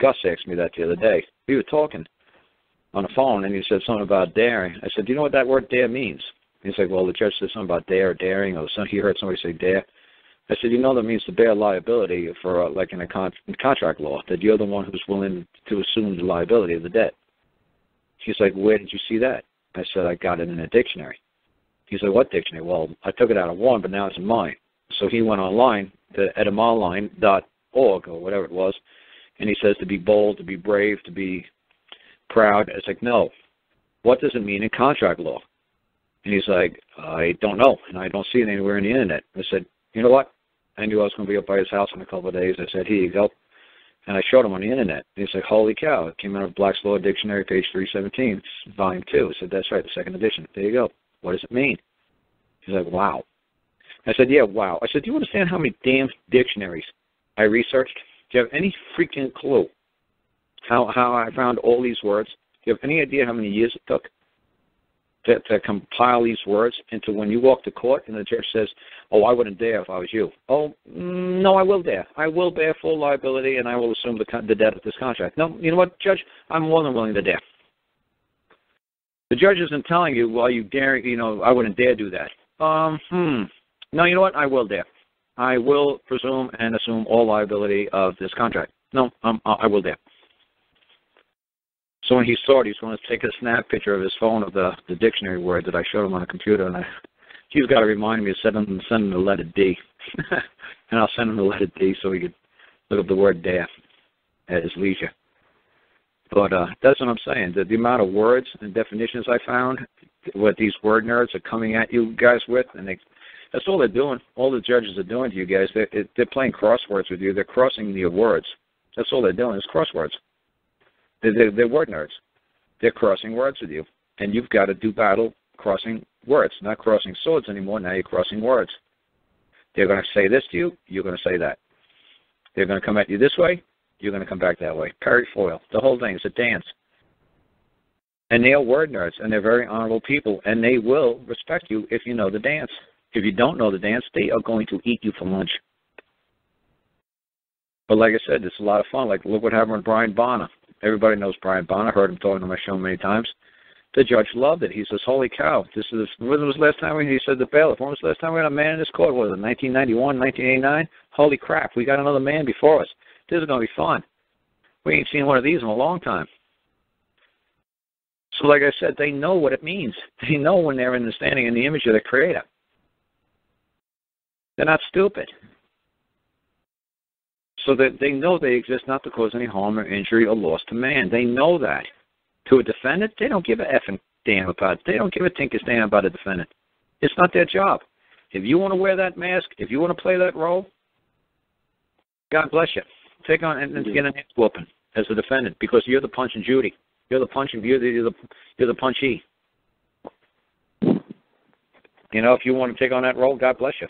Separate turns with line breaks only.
Gus asked me that the other day. We were talking on the phone, and he said something about daring. I said, "Do you know what that word dare means?" He's like, "Well, the judge said something about dare, or daring, or some, he heard somebody say dare." I said, "You know that means to bear liability for, uh, like in a con- in contract law, that you're the one who's willing to assume the liability of the debt." He's like, "Where did you see that?" I said, "I got it in a dictionary." He said, "What dictionary?" Well, I took it out of one, but now it's in mine. So he went online to etymonline.org or whatever it was, and he says to be bold, to be brave, to be proud. It's like, no. What does it mean in contract law? And he's like, I don't know, and I don't see it anywhere in the internet. I said, you know what? I knew I was going to be up by his house in a couple of days. I said, here you go. And I showed him on the internet. And he's like, holy cow. It came out of Black's Law Dictionary, page 317, volume 2. I said, that's right, the second edition. There you go. What does it mean? He's like, wow. I said, yeah, wow. I said, do you understand how many damn dictionaries I researched? Do you have any freaking clue how, how I found all these words? Do you have any idea how many years it took? to, to compile these words into when you walk to court and the judge says, "Oh, I wouldn't dare if I was you." Oh, mm, no, I will dare. I will bear full liability and I will assume the the debt of this contract. No, you know what, Judge? I'm more than willing to dare. The judge isn't telling you, "Well, you dare," you know, I wouldn't dare do that. Um, hmm. No, you know what? I will dare. I will presume and assume all liability of this contract. No, um, I will dare. So when he saw it, he was going to take a snap picture of his phone of the, the dictionary word that I showed him on the computer, and I, he's got to remind me to send him send him the letter D, and I'll send him the letter D so he could look up the word dare at his leisure. But uh, that's what I'm saying. The, the amount of words and definitions I found, what these word nerds are coming at you guys with, and they, that's all they're doing. All the judges are doing to you guys, they're, they're playing crosswords with you. They're crossing your words. That's all they're doing is crosswords. They're, they're, they're word nerds. They're crossing words with you. And you've got to do battle crossing words, not crossing swords anymore. Now you're crossing words. They're going to say this to you, you're going to say that. They're going to come at you this way, you're going to come back that way. Parry foil. The whole thing is a dance. And they are word nerds, and they're very honorable people, and they will respect you if you know the dance. If you don't know the dance, they are going to eat you for lunch. But like I said, it's a lot of fun. Like look what happened with Brian Bonner. Everybody knows Brian Bonner. I heard him talking on my show many times. The judge loved it. He says, "Holy cow! This is when was the last time he said the bailiff? When was the last time we had a man in this court? Was it 1991, 1989? Holy crap! We got another man before us. This is going to be fun. We ain't seen one of these in a long time." So, like I said, they know what it means. They know when they're in the standing in the image of the Creator. They're not stupid so that they know they exist not to cause any harm or injury or loss to man. They know that. To a defendant, they don't give a effing damn about it. They don't give a tinker's damn about a defendant. It's not their job. If you want to wear that mask, if you want to play that role, God bless you. Take on and, and get an ass whooping as a defendant because you're the punch and Judy. You're the punch and you're the, you're the you're the punchy. You know, if you want to take on that role, God bless you.